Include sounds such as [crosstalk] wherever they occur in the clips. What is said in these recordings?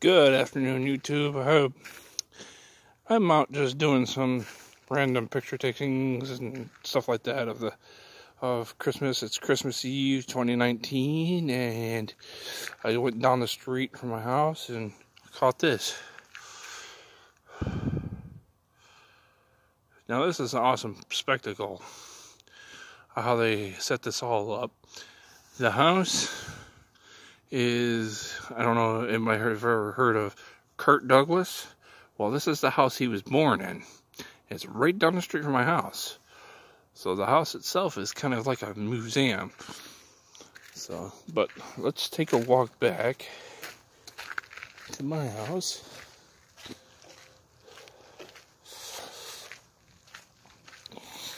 Good afternoon, YouTube. I hope I'm out just doing some random picture takings and stuff like that of the of Christmas. It's Christmas Eve 2019, and I went down the street from my house and caught this. Now this is an awesome spectacle. How they set this all up. The house is I don't know if have ever heard of Kirk Douglas. Well, this is the house he was born in. It's right down the street from my house. So the house itself is kind of like a museum. So, but let's take a walk back to my house.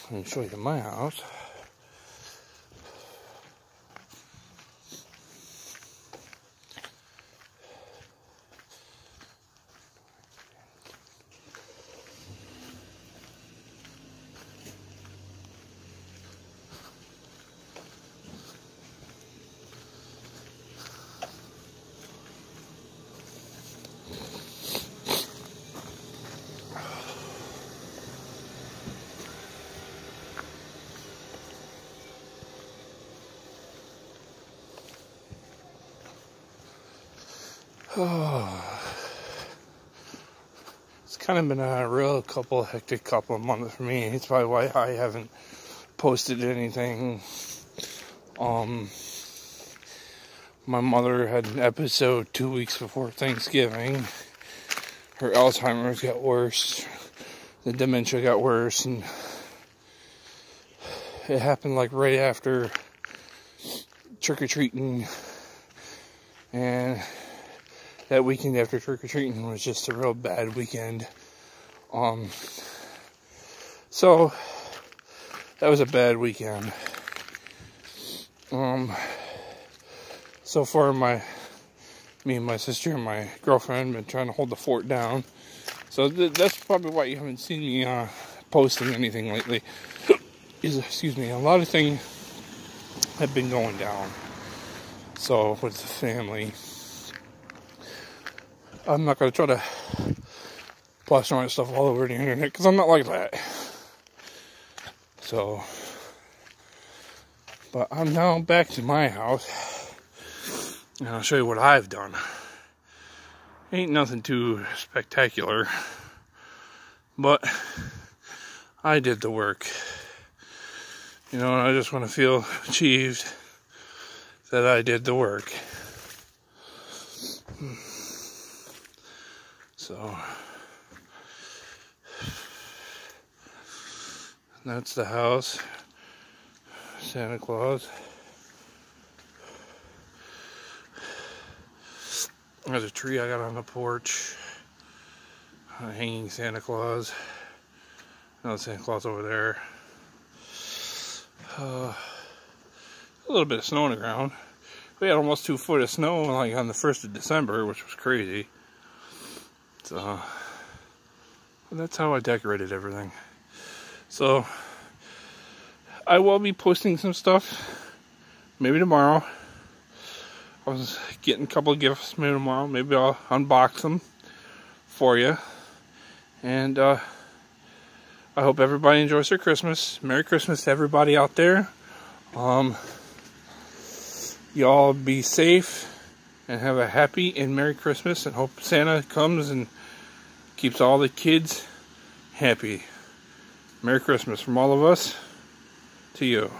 Let me show you my house. Oh. [sighs] It's kind of been a real couple hectic couple of months for me. It's probably why I haven't posted anything. Um, my mother had an episode two weeks before Thanksgiving. Her Alzheimer's got worse. The dementia got worse, and it happened like right after trick or treating, and that weekend after trick or treating was just a real bad weekend. Um, so that was a bad weekend. Um, so far, my me and my sister and my girlfriend been trying to hold the fort down. So th- that's probably why you haven't seen me uh, posting anything lately. [coughs] Is excuse me, a lot of things have been going down. So with the family I'm not going to try to plaster my stuff all over the internet because I'm not like that. So, but I'm now back to my house and I'll show you what I've done. Ain't nothing too spectacular, but I did the work. You know, I just want to feel achieved that I did the work. Hmm. So that's the house. Santa Claus. There's a tree I got on the porch. A hanging Santa Claus. Another Santa Claus over there. Uh, a little bit of snow on the ground. We had almost two foot of snow like on the 1st of December, which was crazy. That's how I decorated everything. So I will be posting some stuff maybe tomorrow. I was getting a couple of gifts maybe tomorrow. Maybe I'll unbox them for you. And uh, I hope everybody enjoys their Christmas. Merry Christmas to everybody out there. Um, y'all be safe and have a happy and Merry Christmas and hope Santa comes and keeps all the kids happy. Merry Christmas from all of us to you.